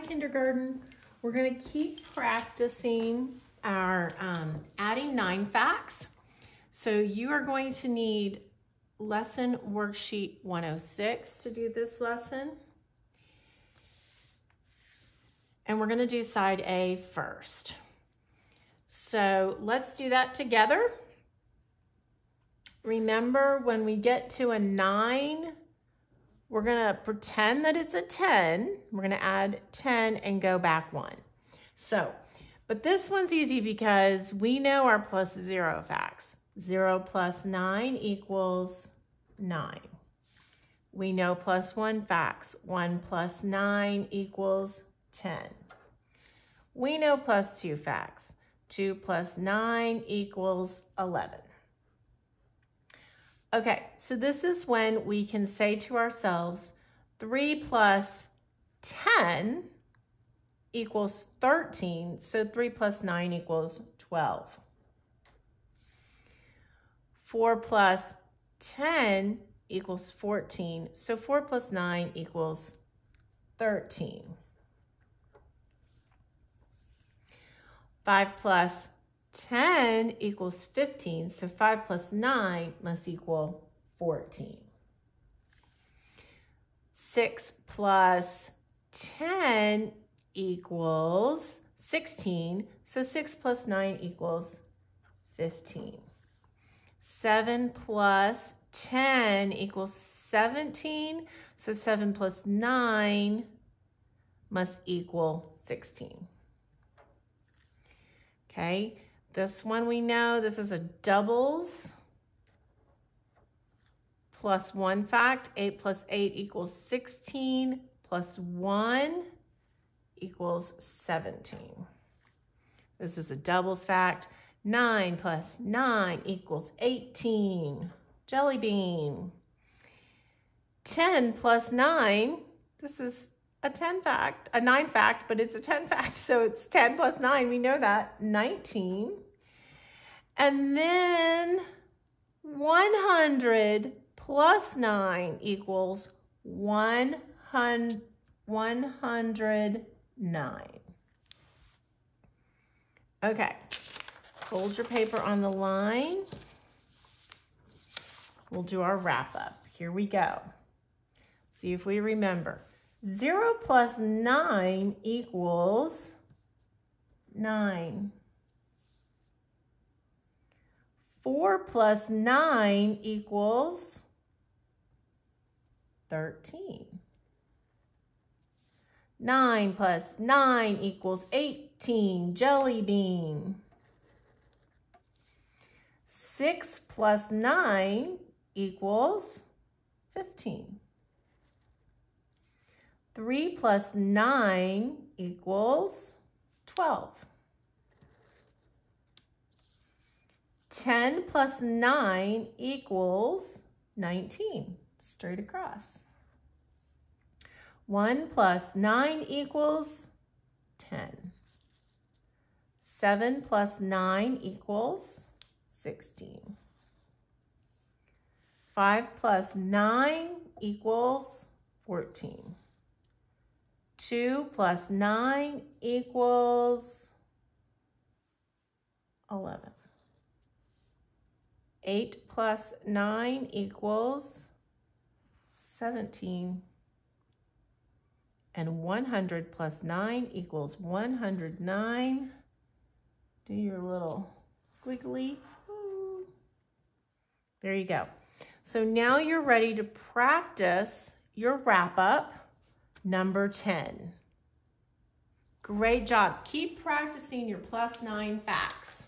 kindergarten. We're gonna keep practicing our um, adding nine facts. So you are going to need lesson worksheet 106 to do this lesson. And we're gonna do side A first. So let's do that together. Remember when we get to a nine, we're gonna pretend that it's a 10. We're gonna add 10 and go back one. So, but this one's easy because we know our plus zero facts. Zero plus nine equals nine. We know plus one facts. One plus nine equals 10. We know plus two facts. Two plus nine equals 11. Okay, so this is when we can say to ourselves, 3 plus 10 equals 13, so 3 plus 9 equals 12. 4 plus 10 equals 14, so 4 plus 9 equals 13. 5 plus 10 equals 15, so 5 plus 9 must equal 14. 6 plus 10 equals 16, so 6 plus 9 equals 15. 7 plus 10 equals 17, so 7 plus 9 must equal 16. Okay, this one we know, this is a doubles plus one fact. 8 plus 8 equals 16 plus 1 equals 17. This is a doubles fact. 9 plus 9 equals 18. Jelly bean. 10 plus 9, this is a 10 fact, a 9 fact, but it's a 10 fact. So it's 10 plus 9. We know that. 19. And then 100 plus 9 equals 100, 109. Okay. Hold your paper on the line. We'll do our wrap up. Here we go. See if we remember. 0 plus 9 equals 9. 4 plus 9 equals 13. 9 plus 9 equals 18. Jelly bean. 6 plus 9 equals 15. 3 plus 9 equals 12. 10 plus 9 equals 19, straight across. 1 plus 9 equals 10. 7 plus 9 equals 16. 5 plus 9 equals 14. 2 plus 9 equals 11. 8 plus 9 equals 17. And 100 plus 9 equals 109. Do your little squiggly. There you go. So now you're ready to practice your wrap up number 10. Great job. Keep practicing your plus nine facts.